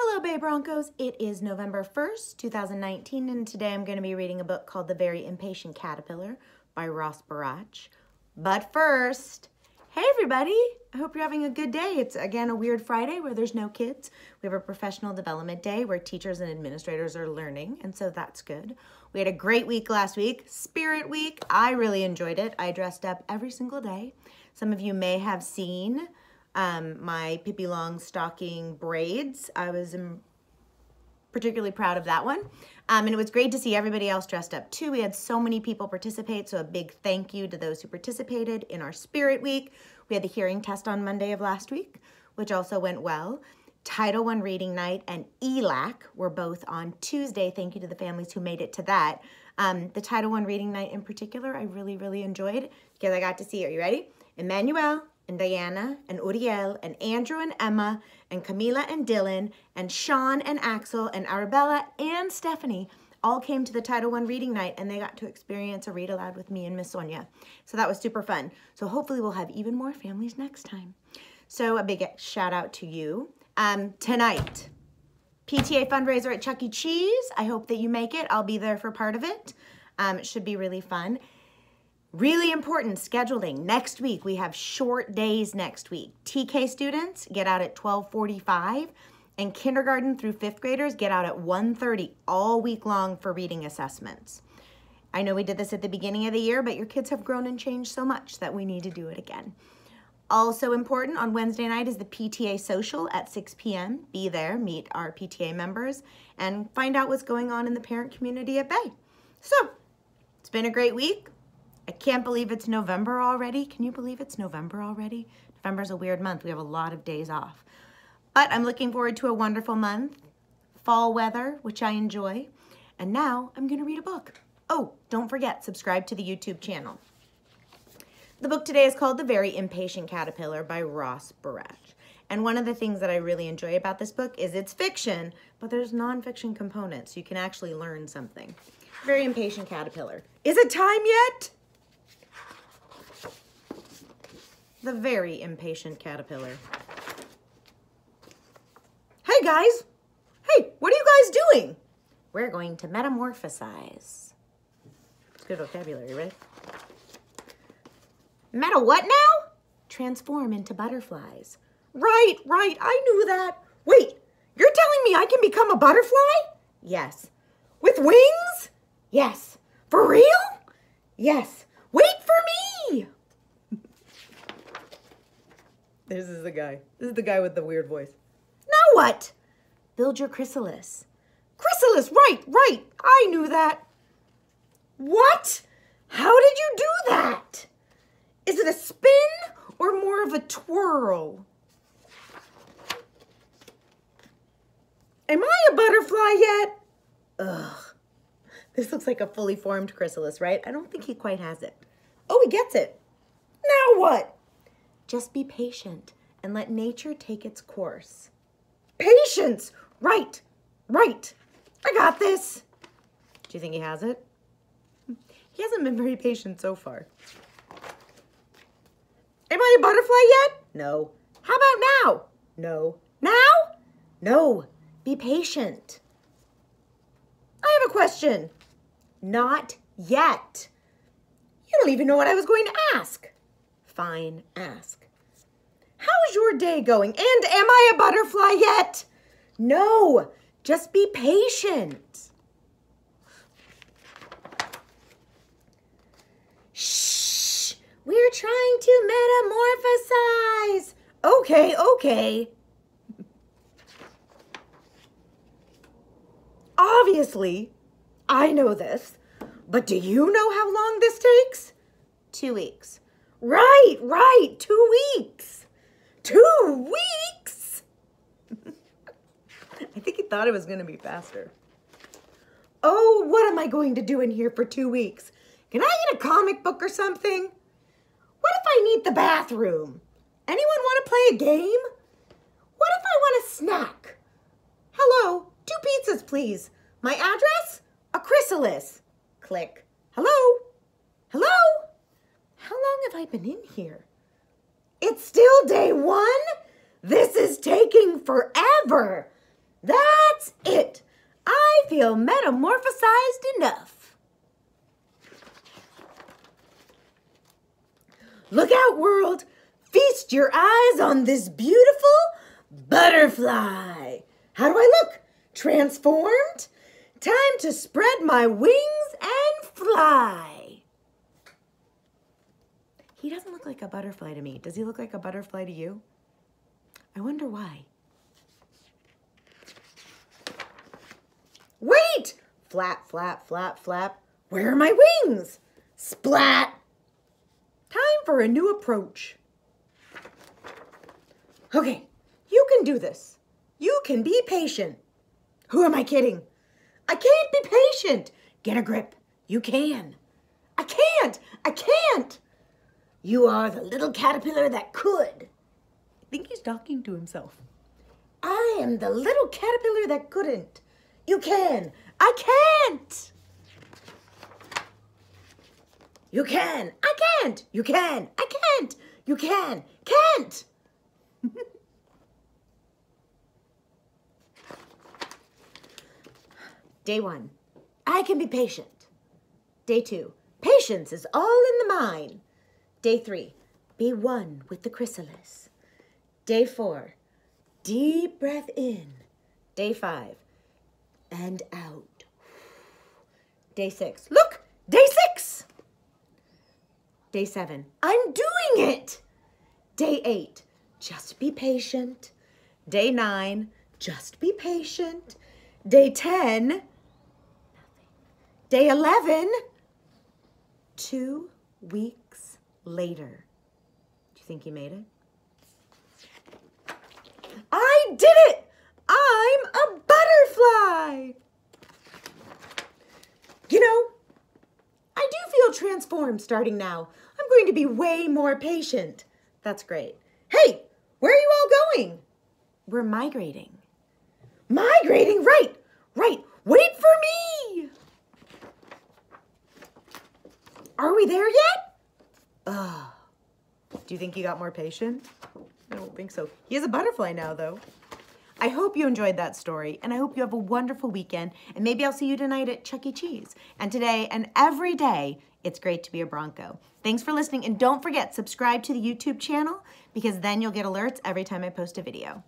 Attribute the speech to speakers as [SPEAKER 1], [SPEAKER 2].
[SPEAKER 1] Hello, Bay Broncos. It is November 1st, 2019, and today I'm going to be reading a book called The Very Impatient Caterpillar by Ross Burach. But first, hey everybody! I hope you're having a good day. It's again a weird Friday where there's no kids. We have a professional development day where teachers and administrators are learning, and so that's good. We had a great week last week, Spirit Week. I really enjoyed it. I dressed up every single day. Some of you may have seen um, my Pippi Longstocking braids. I was um, particularly proud of that one. Um, and it was great to see everybody else dressed up too. We had so many people participate, so a big thank you to those who participated in our Spirit Week. We had the hearing test on Monday of last week, which also went well. Title One reading night and ELAC were both on Tuesday. Thank you to the families who made it to that. Um, the Title One reading night in particular, I really, really enjoyed because I got to see, are you ready? Emmanuel, and Diana and Uriel and Andrew and Emma and Camila and Dylan and Sean and Axel and Arabella and Stephanie all came to the Title I reading night and they got to experience a read aloud with me and Miss Sonia. So that was super fun. So hopefully we'll have even more families next time. So a big shout out to you. Um, tonight, PTA fundraiser at Chuck E. Cheese. I hope that you make it. I'll be there for part of it. Um, it should be really fun. Really important scheduling. Next week, we have short days next week. TK students get out at 1245 and kindergarten through fifth graders get out at 1.30 all week long for reading assessments. I know we did this at the beginning of the year, but your kids have grown and changed so much that we need to do it again. Also important on Wednesday night is the PTA social at 6 p.m. Be there, meet our PTA members, and find out what's going on in the parent community at Bay. So, it's been a great week. I can't believe it's November already. Can you believe it's November already? November's a weird month. We have a lot of days off. But I'm looking forward to a wonderful month, fall weather, which I enjoy. And now I'm going to read a book. Oh, don't forget, subscribe to the YouTube channel. The book today is called The Very Impatient Caterpillar by Ross Burach. And one of the things that I really enjoy about this book is it's fiction, but there's nonfiction components. You can actually learn something. Very Impatient Caterpillar. Is it time yet? The very impatient caterpillar. Hey guys! Hey, what are you guys doing? We're going to metamorphosize. It's good vocabulary, right? Meta what now? Transform into butterflies. Right, right, I knew that. Wait, you're telling me I can become a butterfly? Yes. With wings? Yes. For real? Yes. Wait for me! This is the guy. This is the guy with the weird voice. Now what? Build your chrysalis. Chrysalis, right, right. I knew that. What? How did you do that? Is it a spin or more of a twirl? Am I a butterfly yet? Ugh. This looks like a fully formed chrysalis, right? I don't think he quite has it. Oh, he gets it. Now what? Just be patient and let nature take its course. Patience! Right, right. I got this. Do you think he has it? He hasn't been very patient so far. Am I a butterfly yet? No. How about now? No. Now? No. Be patient. I have a question. Not yet. You don't even know what I was going to ask. Fine, ask. How's your day going? And am I a butterfly yet? No, just be patient. Shh, we're trying to metamorphosize. Okay, okay. Obviously, I know this, but do you know how long this takes? Two weeks. Right, right, two weeks. Two weeks? I think he thought it was going to be faster. Oh, what am I going to do in here for two weeks? Can I get a comic book or something? What if I need the bathroom? Anyone want to play a game? What if I want a snack? Hello, two pizzas, please. My address? A chrysalis. Click. Hello? Hello? How long have I been in here? It's still day one? This is taking forever. That's it. I feel metamorphosized enough. Look out, world. Feast your eyes on this beautiful butterfly. How do I look? Transformed? Time to spread my wings and fly. He doesn't look like a butterfly to me. Does he look like a butterfly to you? I wonder why. Wait! Flap, flap, flap, flap. Where are my wings? Splat! Time for a new approach. Okay, you can do this. You can be patient. Who am I kidding? I can't be patient. Get a grip. You can. I can't. I can't. You are the little caterpillar that could. I think he's talking to himself. I am the little caterpillar that couldn't. You can. I can't. You can. I can't. You can. I can't. You can. Can't. Day one, I can be patient. Day two, patience is all in the mind. Day three, be one with the chrysalis. Day four, deep breath in. Day five, and out. Day six, look, day six. Day seven, I'm doing it. Day eight, just be patient. Day nine, just be patient. Day 10, Day 11, two weeks later. Do you think you made it? I did it! I'm a butterfly! You know, I do feel transformed starting now. I'm going to be way more patient. That's great. Hey, where are you all going? We're migrating. Migrating? Right. Wait for me! Are we there yet? Ugh. Do you think he got more patient? I don't think so. He is a butterfly now, though. I hope you enjoyed that story, and I hope you have a wonderful weekend. And maybe I'll see you tonight at Chuck E. Cheese. And today and every day, it's great to be a Bronco. Thanks for listening, and don't forget, subscribe to the YouTube channel because then you'll get alerts every time I post a video.